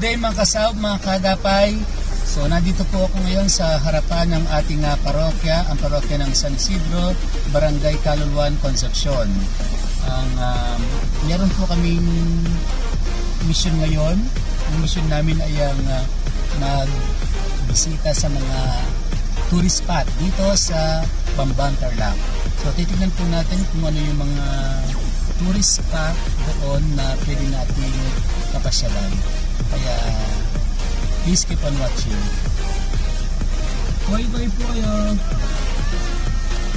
mga kasaw, mga kagapay. So nandito po ako ngayon sa harapan ng ating uh, parokya, ang parokya ng San Isidro, Barangay Caluluan, Concepcion. Ang um, meron po kaming mission ngayon. Ang mission namin ay ang uh, magbisita sa mga tourist spot dito sa Bamban, Tarlac. So titignan po natin kung ano yung mga tourist spot doon na pwede natin kapasyalan. Kaya please keep on watching. Bye-bye po kayo!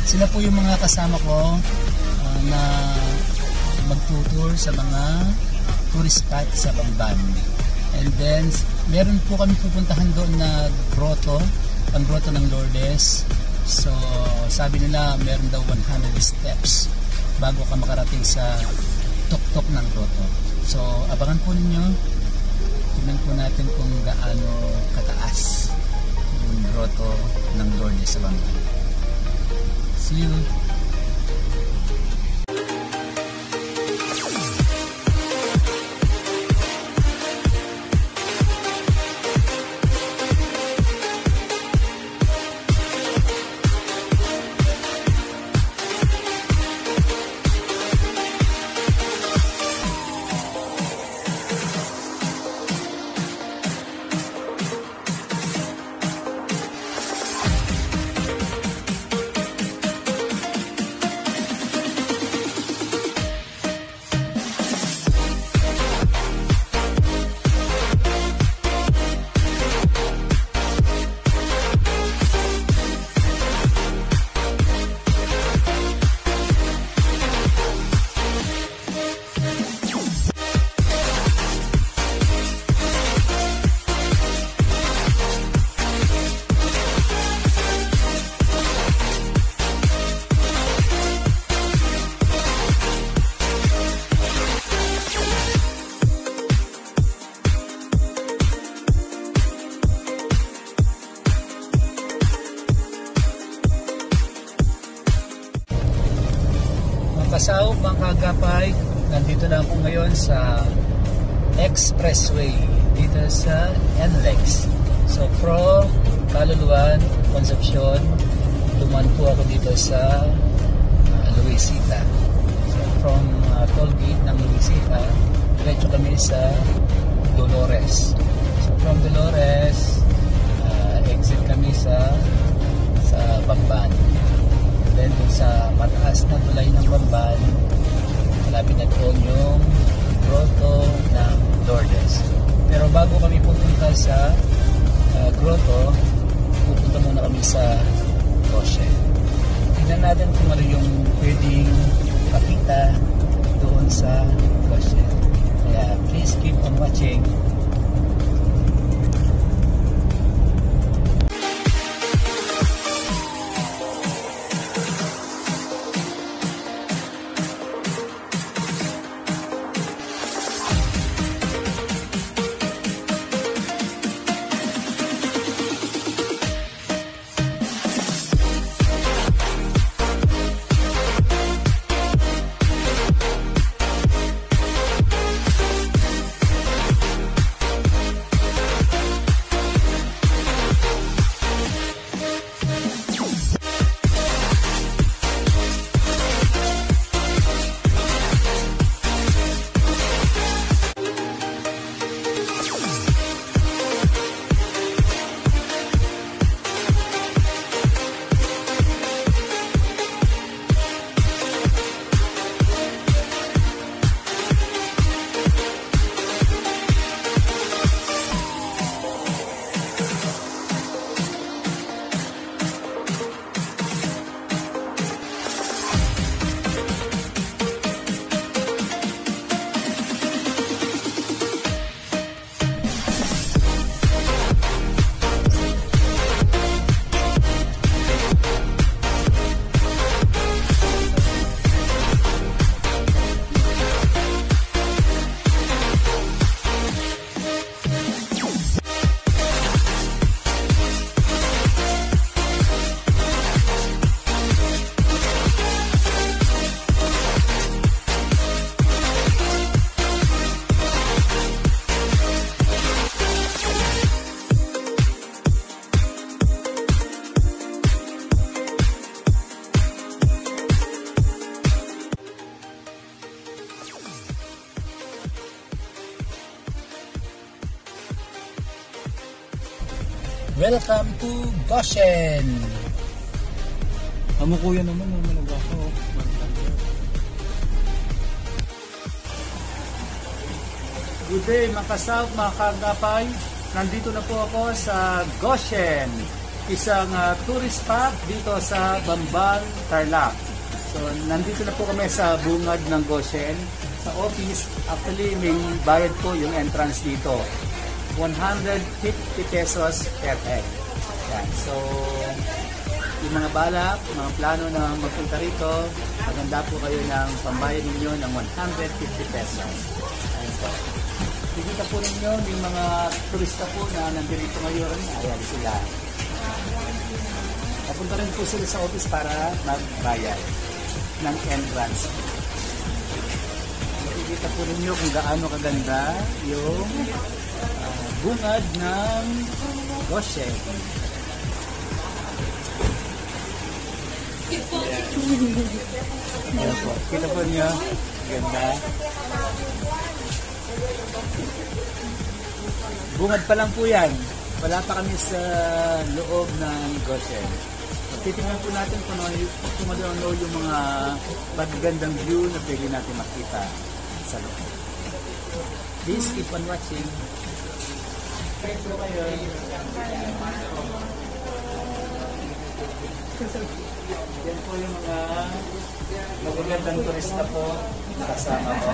Sila po yung mga kasama ko uh, na magtutour sa mga tourist spot sa Bamban. And then, meron po kami pupuntahan doon na grotto, ang grotto ng Lourdes. So, sabi nila meron daw 100 steps bago ka makarating sa tuktok ng grotto. So, abangan po ninyo. Tingnan po natin kung gaano kataas yung grotto ng Lourdes sa Bamban. See you! Kasaw, Bangkagapay. Nandito na ako ngayon sa expressway dito sa NLEX. So from Kaluluan, Concepcion, duman po ako dito sa uh, Luisita. So from uh, toll gate ng Luisita, diretso kami sa Dolores. So from Dolores, uh, exit kami sa sa Bamban. Then dun sa mataas na tulay ng Bamban, malapit na doon yung grotto ng Lourdes. Pero bago kami pupunta sa uh, grotto, pupunta muna kami sa Roche. Tingnan natin kung ano yung pwedeng Goshen! Amo kuya naman, oh, malaga ko. Good day mga kasawt, mga kagapay. Nandito na po ako sa Goshen, isang uh, tourist spot dito sa Bamban, Tarlac. So nandito na po kami sa bungad ng Goshen. Sa office, actually may bayad po yung entrance dito. 150 pesos per head. Yan. So, yung mga balak, mga plano na magpunta rito, maganda po kayo ng pambayad ninyo ng 150 pesos. Ayun po. Kikita po ninyo yung mga turista po na nandito ngayon. Ayan sila. Papunta rin po sila sa office para magbayad ng entrance. Makikita po ninyo kung gaano kaganda yung uh, bungad ng Goshen. Ayan po. Kita po niyo. Ganda. Bungad pa lang po yan. Wala pa kami sa loob ng Goshen. Titingnan po natin ano, kung ano yung mga magagandang view na pwede natin makita sa loob. Please keep on watching. Thank you kayo. Yan po yung mga magagandang turista po kasama ko.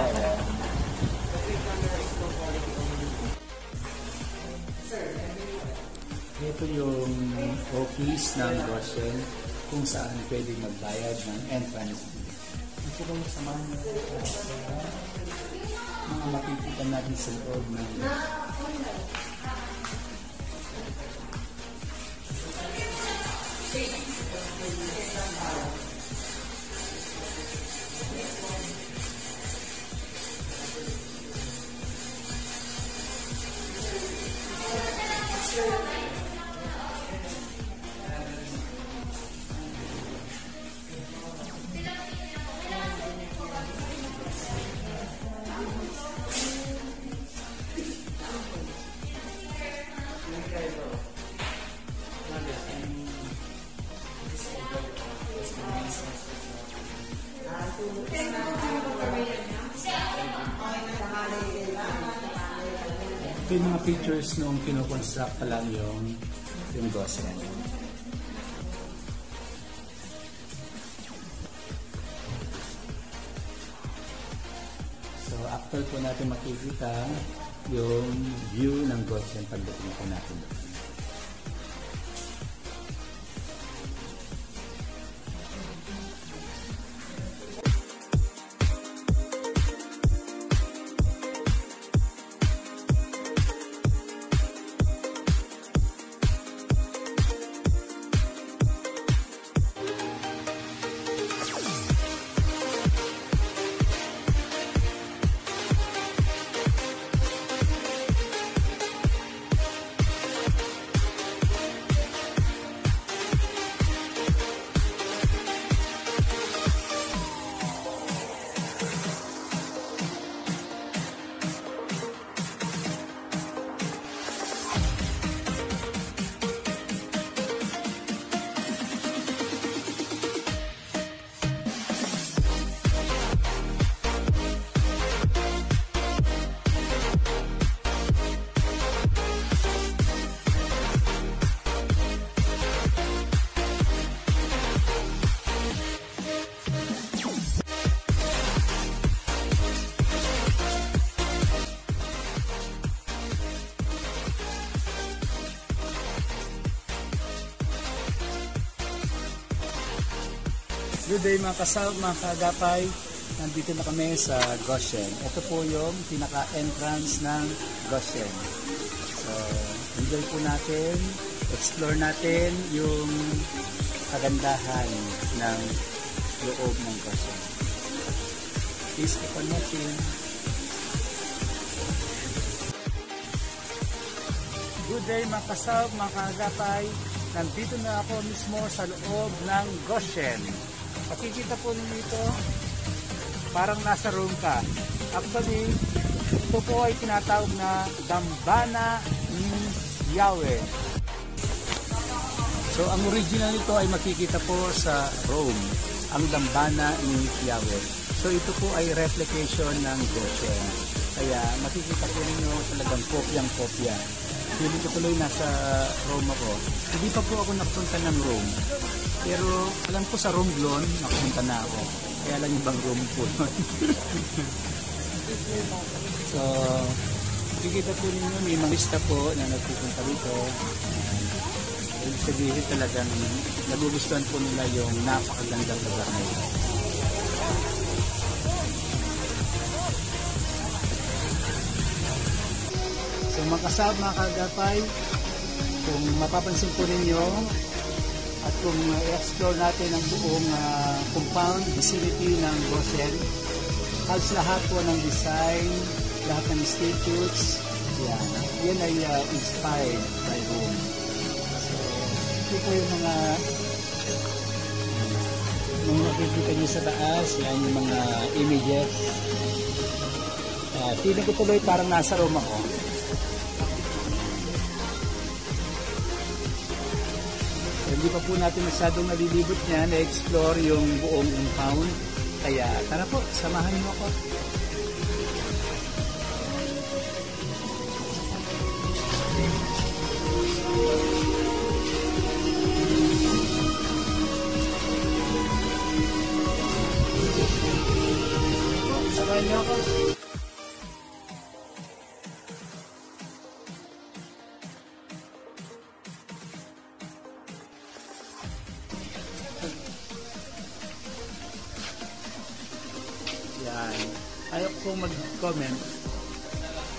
Ito yung office ng Goshen kung saan pwede magbayad ng entrance fee. Ito kung samahan nyo mga makikita natin sa loob ng Ito pictures nung kinoconstruct pa lang yung yung Goshen. So after po natin makikita yung view ng Goshen pagdating po natin doon. Good day mga kasal, mga kagapay. Nandito na kami sa Goshen. Ito po yung pinaka-entrance ng Goshen. So, enjoy po natin, explore natin yung kagandahan ng loob ng Goshen. Please keep on watching. Good day mga kasal, mga kagapay. Nandito na ako mismo sa loob ng Goshen. Makikita po ninyo ito, parang nasa room ka. Actually, ito po ay tinatawag na Dambana ni Yahweh. So ang original nito ay makikita po sa Rome, ang dambana ni Yahweh. So ito po ay replication ng Goshen. Kaya makikita po ninyo talagang kopyang-kopya. Feeling ko tuloy nasa Rome ako. Hindi pa po ako nakapunta ng Rome. Pero alam ko sa Romblon, nakapunta na ako. Kaya lang ibang Rome po yun. so, makikita po ninyo may mga po na nagpupunta dito. Ibig sabihin talagang nagugustuhan po nila yung napakagandang lugar na ito. So mga kagapay, kung mapapansin po ninyo at kung i-explore natin ang buong uh, compound vicinity ng Goshen, halos lahat po ng design, lahat ng statues, yan, yan ay uh, inspired by Rome. So, ito yung mga yung makikita niyo sa taas, yan yung mga images. Uh, feeling ko tuloy parang nasa Rome ako. Hindi pa po natin masyadong nalilibot niya na-explore yung buong compound. Kaya tara po, samahan niyo ako. Samahan niyo ako. Ko mag-comment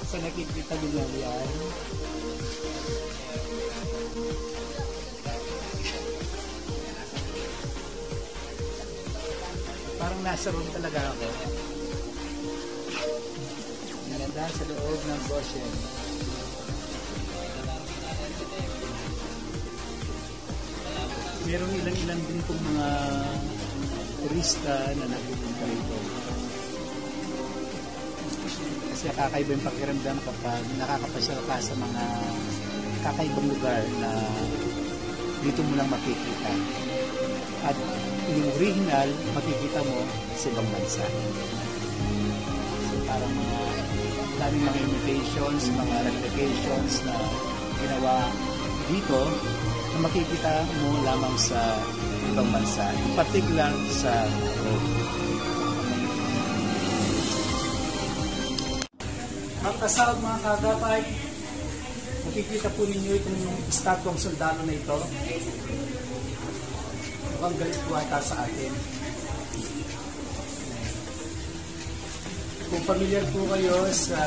sa nakikita nila yan. Parang nasa room talaga ako. Naganda sa loob ng Goshen. Merong ilang-ilang din pong mga turista na nagpupunta rito. Kasi kakaiba yung pakiramdam kapag nakakapasyal ka sa mga kakaibang lugar na dito mo lang makikita. At yung original, makikita mo sa ibang bansa. So parang mga daming mga imitations, mga replications na ginawa dito na makikita mo lamang sa ibang bansa. In particular sa Rome. Mga kasal, mga kagapay, makikita po ninyo itong statwang sundalo na ito. Mukhang galit po ata sa atin. Kung familiar po kayo sa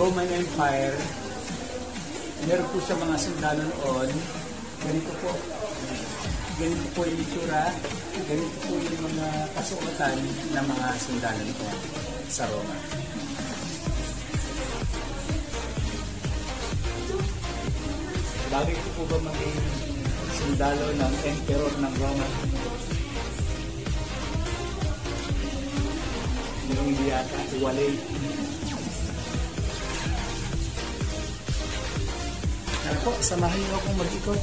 Roman Empire, meron po siya mga sundalo noon. Ganito po. Ganito po yung itsura. Ganito po yung mga kasuotan ng mga sundalo nito sa Roma. Lagi ko po ba maging sundalo ng Emperor ng Roma? Hindi yata, iwalay. Tara po, samahan niyo akong mag-ikot.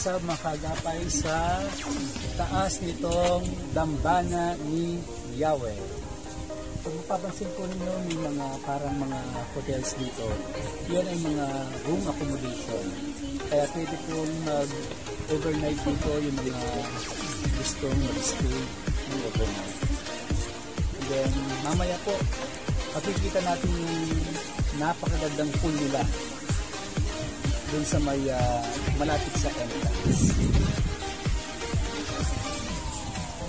Ngayon, mga kasab, mga kagapay sa taas nitong dambana ni Yahweh. Kung mapapansin po ninyo, may mga parang mga hotels dito. Yan ay mga room accommodation. Kaya pwede pong mag-overnight dito yung mga gustong mag-stay ng overnight. Then, mamaya po, makikita natin yung napakagandang pool nila dun sa may uh, malapit sa entrance.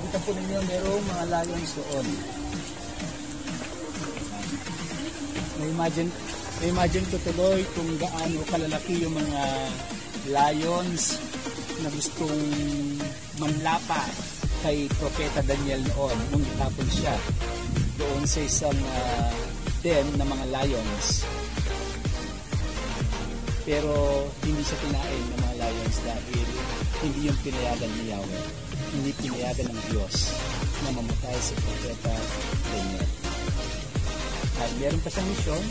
Kita po ninyo merong mga lions doon. Na-imagine, na-imagine ko tuloy kung gaano kalalaki yung mga lions na gustong manlapa kay Propeta Daniel noon nung itapon siya doon sa isang uh, den ng mga lions. Pero hindi siya kinain ng mga lions dahil hindi yung pinayagan ni Yahweh. Hindi pinayagan ng Diyos na mamatay si Propeta Daniel. Ay, meron pa siyang misyon.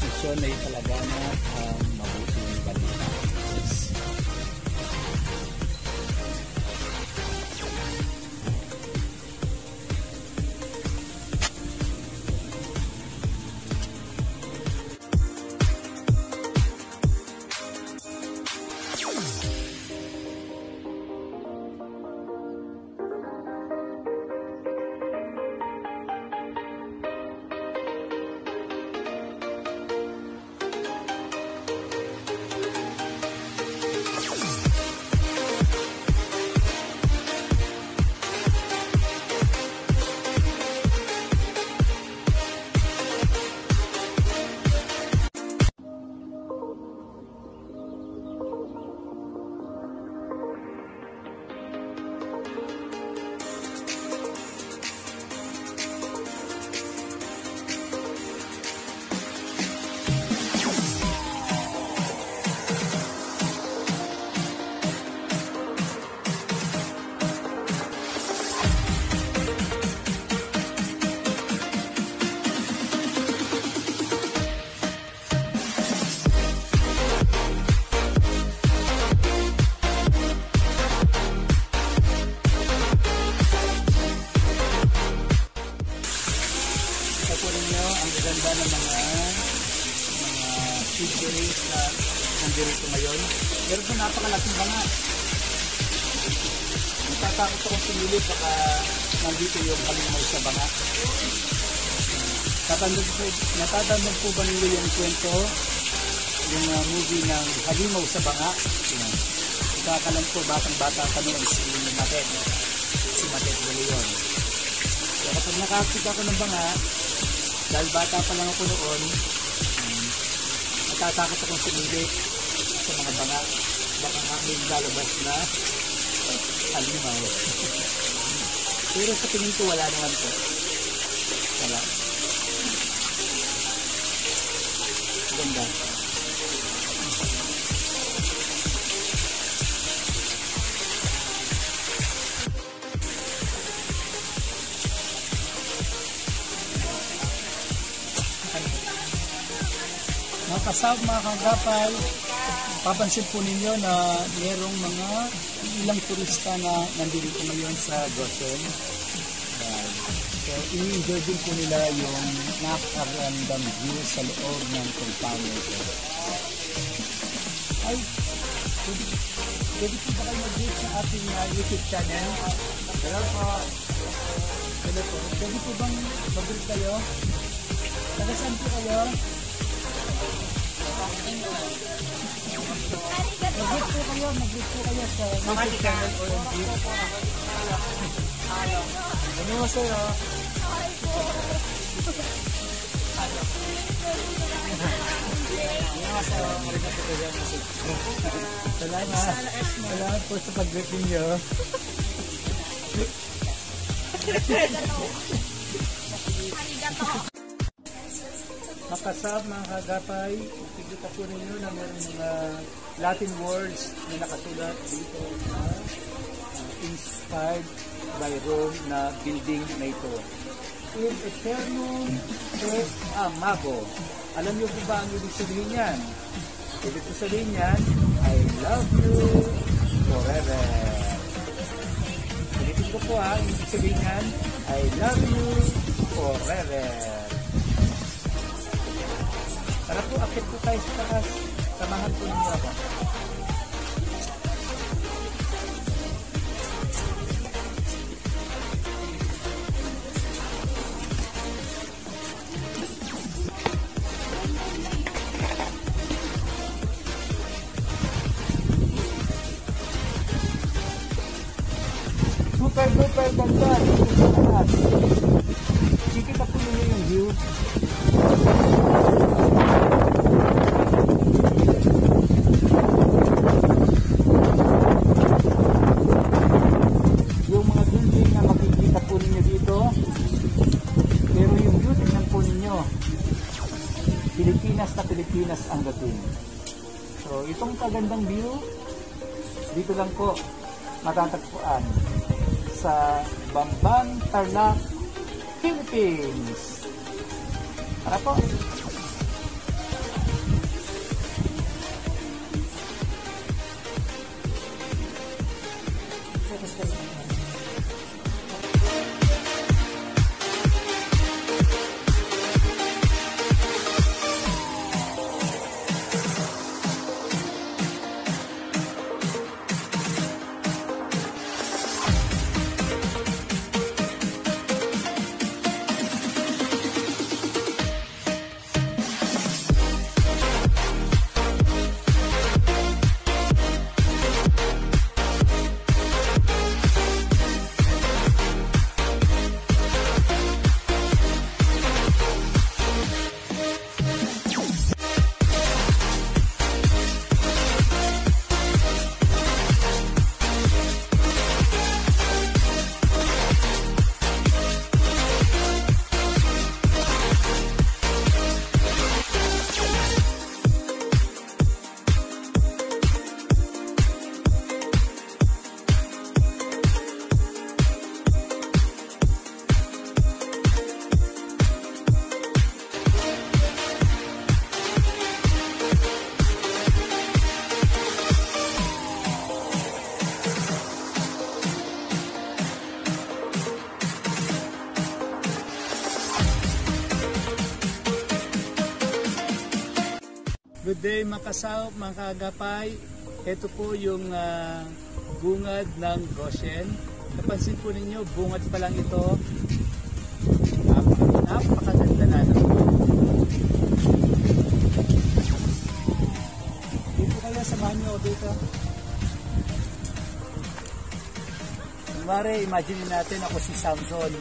Misyon na talaga na um, ganda ng mga mga figurines na nandito ngayon. Pero sa napakalaking banga. Natatakot akong sumilip baka nandito yung halimaw sa banga. Tatandog po, natatandog po ba ninyo yung kwento? Yung uh, movie ng Halimaw sa Banga? Yan. Kakalan po, batang-bata pa noon si Matet. Si Matet de Leon. Kaya kapag nakakita ko ng banga, dahil bata pa lang ako noon, um, natatakot akong sumilip sa mga banga. Baka nga may lalabas na halimaw. Pero sa tingin ko wala naman po. Wala. Ganda. Kasab, mga kagapay, papansin po ninyo na mayroong mga ilang turista na nandito ngayon sa Goshen. Yan. So, i-enjoy din po nila yung napakarandam view sa loob ng compound. Ay, pwede, pwede po ba kayo mag-view sa ating uh, YouTube channel? Hello po. Hello po. Pwede po bang mag-view kayo? Taga po kayo? Po kayo, mag-view po kayo sa YouTube channel o view. Ano mo? Salamat. Salamat po sa pag-greet ninyo. Makasab mga kagapay, nakikita po ninyo na mayroong mga Latin words na nakasulat dito na uh, inspired by Rome na building na ito. In eternum et amago. Alam niyo ba ang ibig sabihin yan? Ibig sabihin yan, I love you forever. Ulitin ko po ha, ang ibig sabihin yan, I love you forever. Tara po, akit po tayo sa taas. Samahan po ninyo ako. Ang dating. So, itong kagandang view, dito lang po matatagpuan sa Bambang Tarlac, Philippines. Tara po! Good day mga kasaw. Ito po yung ah, bungad ng Goshen. Napansin po ninyo, bungad pa lang ito. Napaka, napakaganda na naman. Dito kayo, samahan ako dito. Kunwari, imagine natin ako si Samson.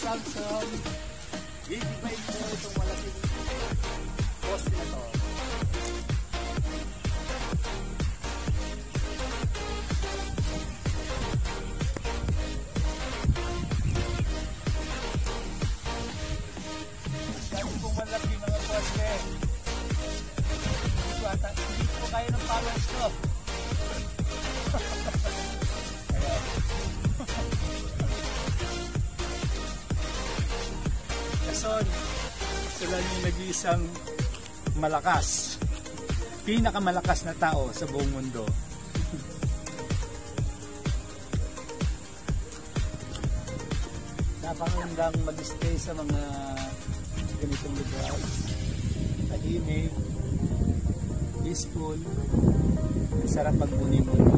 Samson. Nag-iisang malakas. Pinakamalakas na tao sa buong mundo. Napakagandang mag-stay sa mga ganitong lugar. Tahimik, peaceful, sarap magmuni-muni.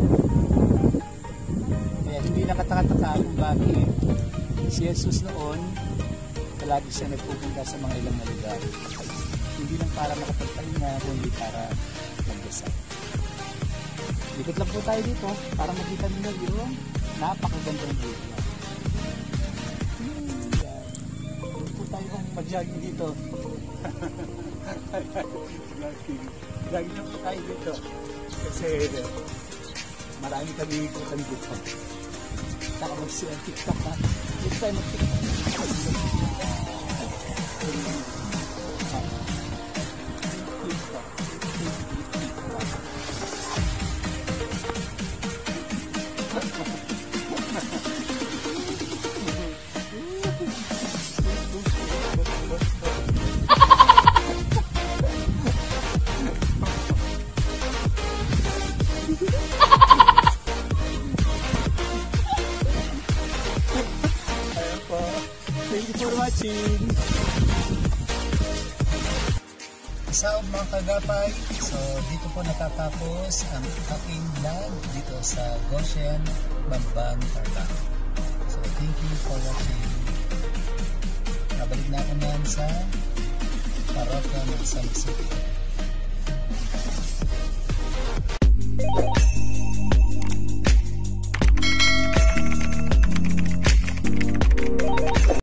Kaya hindi nakataka-taka kung bakit si Jesus noon palagi siya nagpupunta sa mga ilang na lugar. Hindi lang para makapagpahinga, kundi para magdasal. Likot lang po tayo dito para makita ninyo yung napakagandang view. Huwag po tayo mag-jogging dito. Jogging lang po tayo dito. Kasi marami kami ikutan dito. Saka mag-share TikTok ha. Dito tayo mag-TikTok. Po natatapos ang aking vlog dito sa Goshen, Bambang, Tarlac. So thank you for watching. Nabalik na naman sa parokya ng San City.